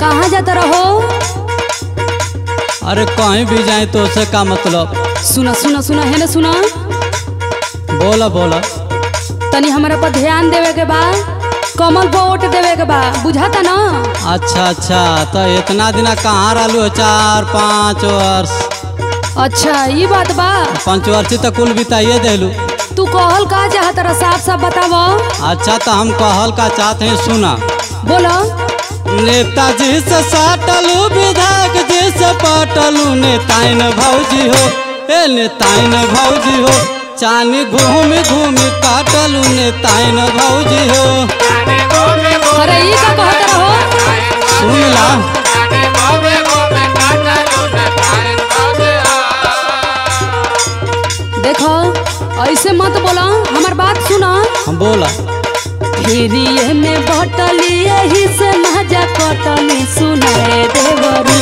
कहाँ जाता रहो? अरे कहीं भी जाए तो उसे का मतलब? सुना सुना सुना है ना सुना? बोला बोला। तनी हमारा पर ध्यान देवे के बाद कमल वोट देवे के बा बुझाता ना? अच्छा अच्छा तो इतना दिन कहाँ रहलू चार पाँच वर्ष। अच्छा ये बात बा। पाँच वर्ष तक तो कुल बिताइए दिलू। तू कहल का चाहत साफ़ साफ़ बताव। अच्छा तो हम कहल का चाहते हैं सुना। बोलो। नेताजी से साटलू विधायक जी से पटलू नेताइन भौजी हो ए नेताइन भौजी हो चानी घूम घूम काटलू नेताइन भौजी हो। अरे ये का कहत रहो। सुन ला देखो ऐसे मत बोलो हमार बात सुना। हम बोला। में बटली यही से मज़ा कटली सुनाए देवरी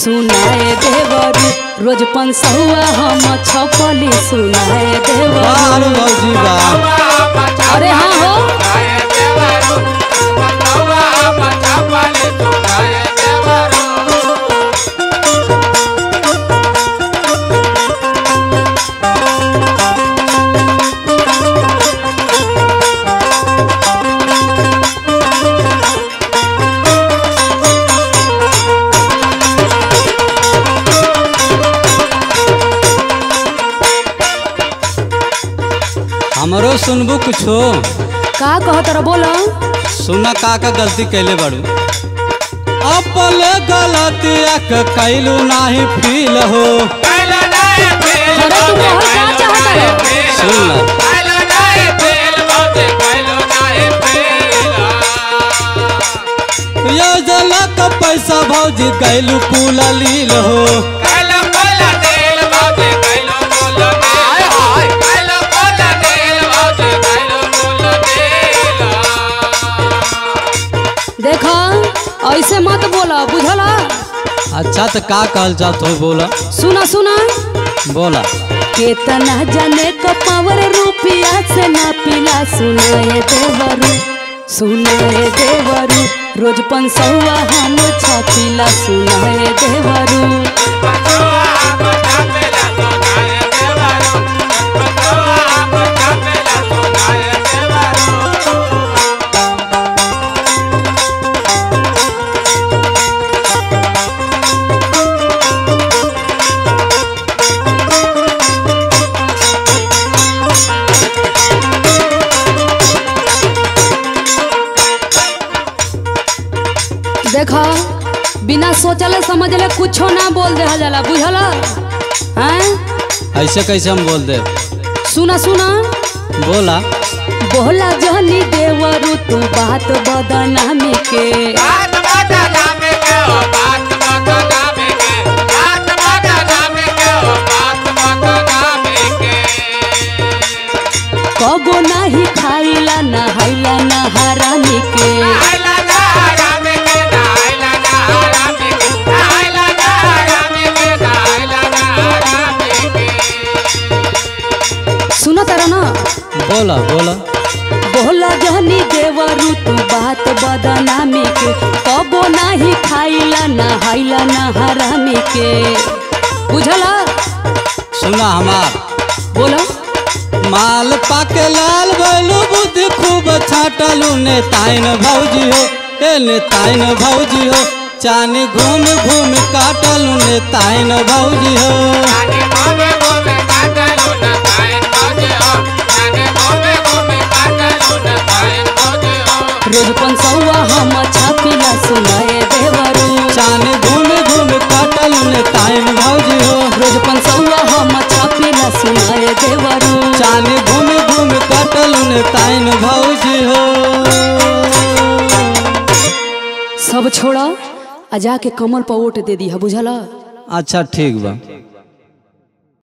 सुनाए देवरी रोज पंसहुआ हम छपली। सुनाए देवरू। अरे हाँ हो। हमरो सुनबू कुछो का कहत रहो बोलो? सुना का का गलती कैले बाड़ू। अपले गलतिया के कैलू नाही फील हो। अरे तू कहल का चाहत रहो सुन ला योजना का पैसा भौजी कैलू कुल लील हो। अच्छा तो का कहल जा हो बोला। सुना सुना। बोला। केतना जाने का पावर रुपया से ना पिला सुनाए देवरू सुनाए देवरू। रोज पंसौआ हम छपिला सुनाए देवरू। बिना सोचले समझले कुछो ना बोल दे जाला बुझला? हैं? ऐसे कैसे हम बोल दे सुना सुना। बोला। बोला जहनी देवरू तू बात बदनामी के। बोला जहनी देवरू तू बात बदनामी के कबो नाही खाइला नहाइला नहारामी के बुझला? सुना हमार। बोलो। माल पाके लाल बैलू बुद्धि खूब छाटलू नेताइन भौजी हो ए नेताइन भौजी हो। चानी घूम घूम काटलू नेताइन भौजी हो। छोड़ा आ जाके कमल पर वोट दे दी है बुझला? अच्छा ठीक बा।